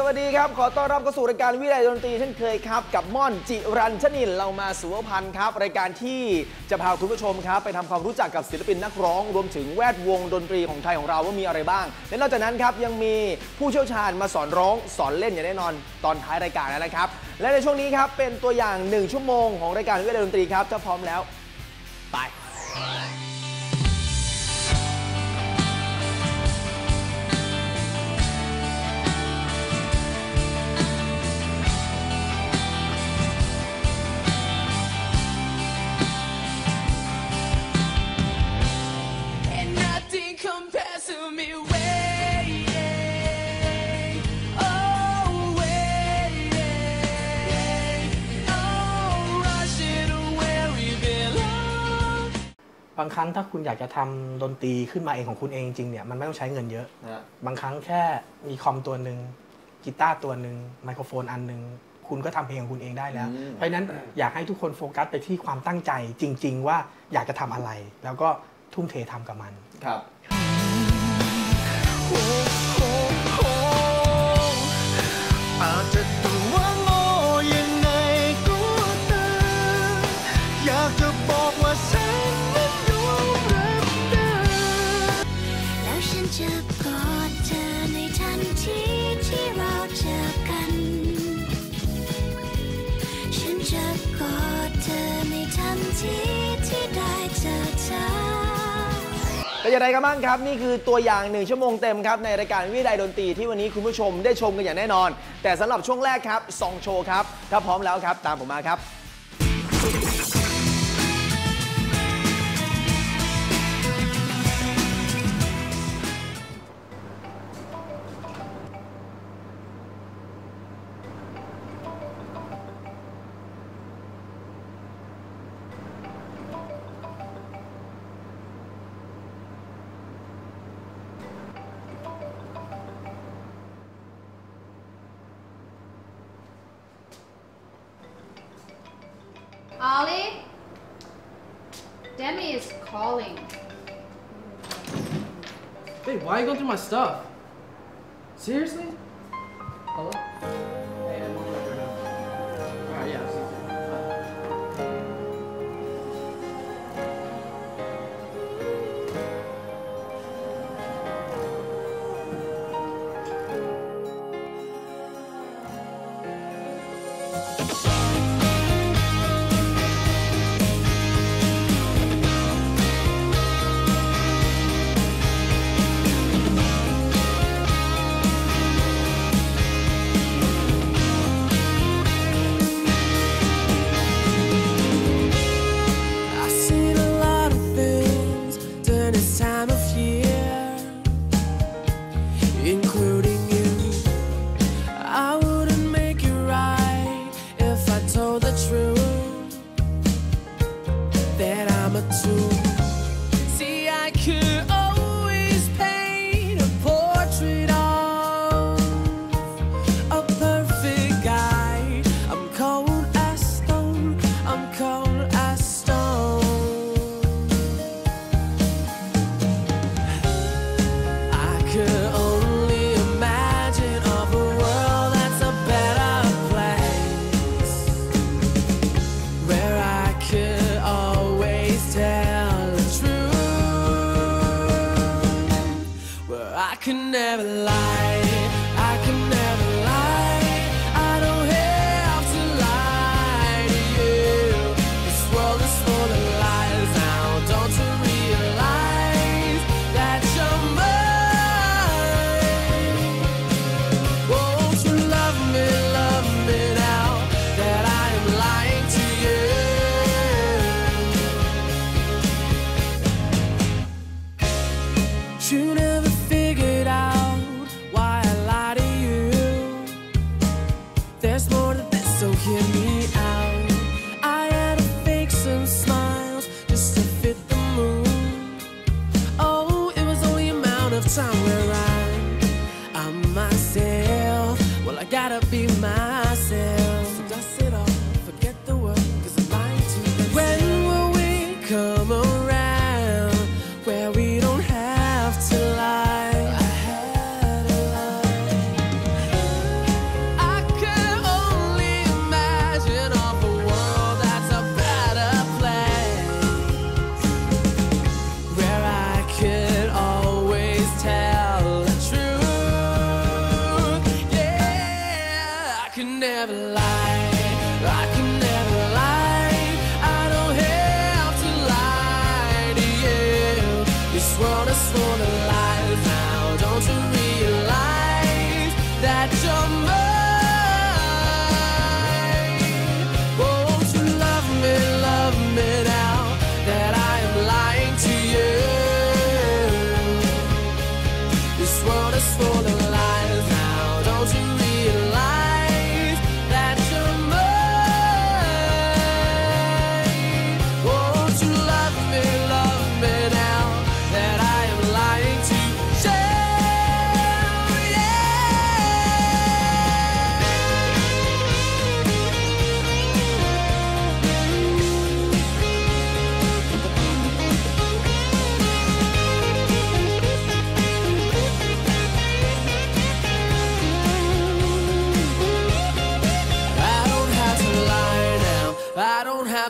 สวัสดีครับ ขอต้อนรับเข้าสู่รายการวิทยาดนตรีเช่นเคยครับ กับม่อนจิรันชนินเรามาสุวพันธ์ครับ รายการที่จะพาคุณผู้ชมครับ ไปทำความรู้จักกับศิลปินนักร้อง รวมถึงแวดวงดนตรีของไทยของเราว่ามีอะไรบ้าง และนอกจากนั้นครับยังมีผู้เชี่ยวชาญมาสอนร้องสอนเล่นอย่างแน่นอน ตอนท้ายรายการนะครับ และในช่วงนี้ครับเป็นตัวอย่างหนึ่งชั่วโมงของรายการวิทยาดนตรีครับถ้าพร้อมแล้ว บางครั้งถ้าคุณอยากจะทำดนตรีขึ้นมาเองของคุณเองจริงๆเนี่ยมันไม่ต้องใช้เงินเยอะ บางครั้งแค่มีคอมตัวหนึ่งกีตาร์ตัวหนึ่งไมโครโฟนอันหนึ่งคุณก็ทำเพลงของคุณเองได้แล้วอืมเพราะฉะนั้นอยากให้ทุกคนโฟกัสไปที่ความตั้งใจจริง ๆ ว่าอยากจะทำอะไร แล้วก็ทุ่มเททำกับมันครับอาจจะ ทันทีที่ได้เจอเธอ เป็นอย่างไรกันบ้างครับ นี่คือตัวอย่างหนึ่งชั่วโมงเต็มครับ ในรายการวิทยดนตรีที่วันนี้คุณผู้ชมได้ชมกันอย่างแน่นอน แต่สำหรับช่วงแรกครับซองโชว์ครับ ถ้าพร้อมแล้วครับ ตามผมมาครับ Demi is calling. Babe, why are you going through my stuff? Seriously? number two.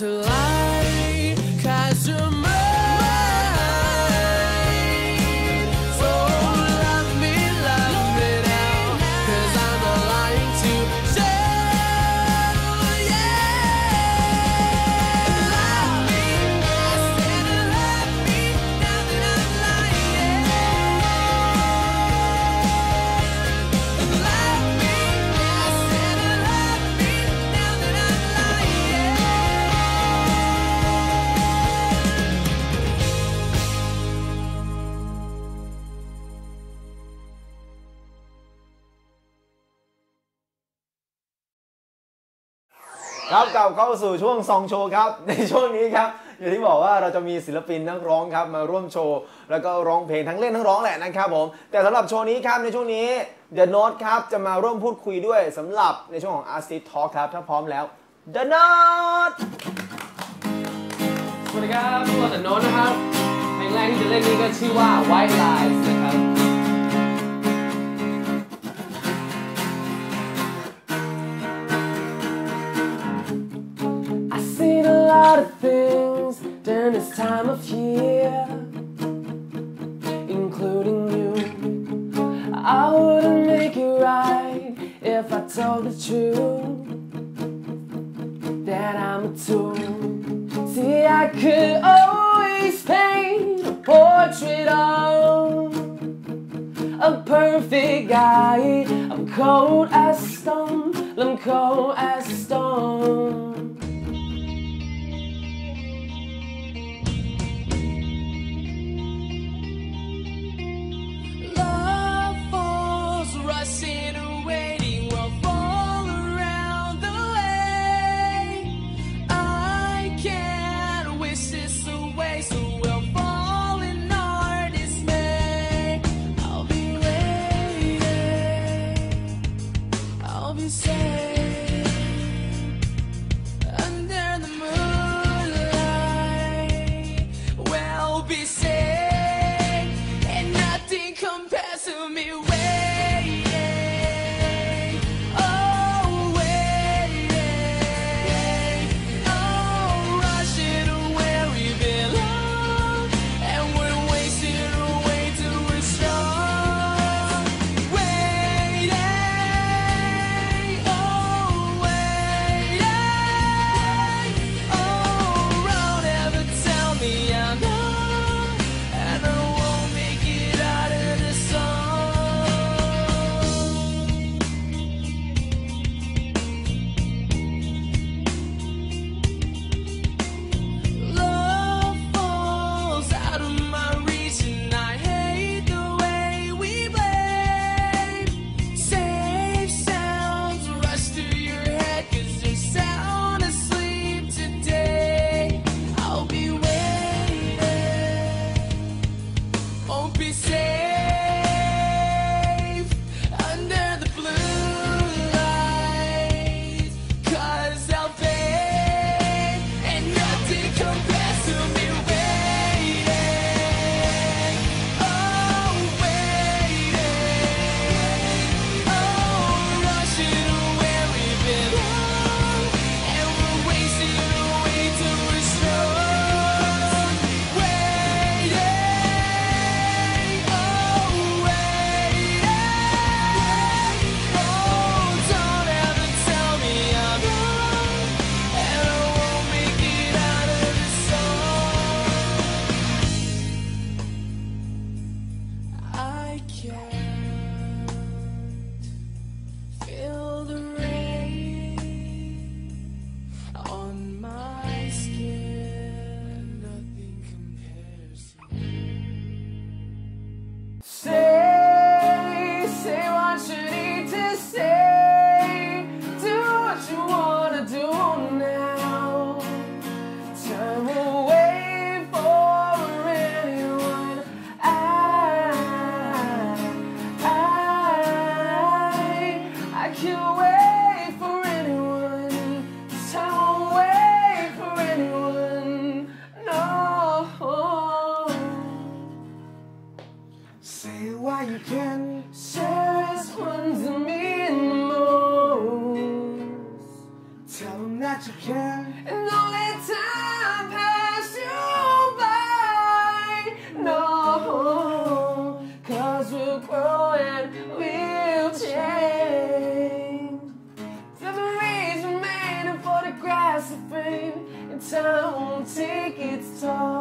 To lie, ลับเข้าสู่ช่วงซองโชว์ครับ ในช่วงนี้ครับอย่างที่บอกว่าเราจะมีศิลปินนักร้องครับมาร่วมโชว์ แล้วก็ร้องเพลงทั้งเล่นทั้งร้องแหละนะครับผม แต่สำหรับโชว์นี้ครับในช่วงนี้ The Note ครับจะมาร่วมพูดคุยด้วยสำหรับในช่วงของ Artist Talk ครับ ถ้าพร้อมแล้ว The Note สวัสดีครับพวกเราแต่โน้ตนะครับเพลงแรกที่จะเล่นนี้ก็ชื่อว่า White Lies นะครับ lot of things during this time of year, including you. I wouldn't make it right if I told the truth that I'm a tool. See, I could always paint a portrait of a perfect guy. I'm cold as stone, I'm cold as stone. Yeah. that you can. And only time passed you by. No, cause we'll grow and we'll change. The Memories remain made for the grass of fame, and time won't take its toll.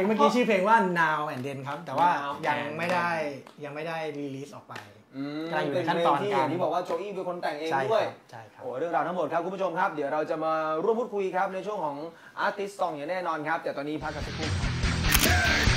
ลงเมื่อกี้ชื่อเพลงว่า now and then ครับ แต่ว่า Now ยัง and ไม่ได้ ยังไม่ได้รีลีสออกไป อืมกำลังอยู่ในเป็นขั้นเพลตองนที่การอย่างที่บอกว่าโจอี้เป็นคนแต่งเองใช่คด้วย รับใช่ครับ โอ้เรื่องราวทั้งหมดครับคุณผู้ชมครับ เดี๋ยวเราจะมาร่วมพูดคุยครับในช่วงของ Artist Song อย่างแน่นอนครับ แต่ตอนนี้พักกันสักครู่ครับ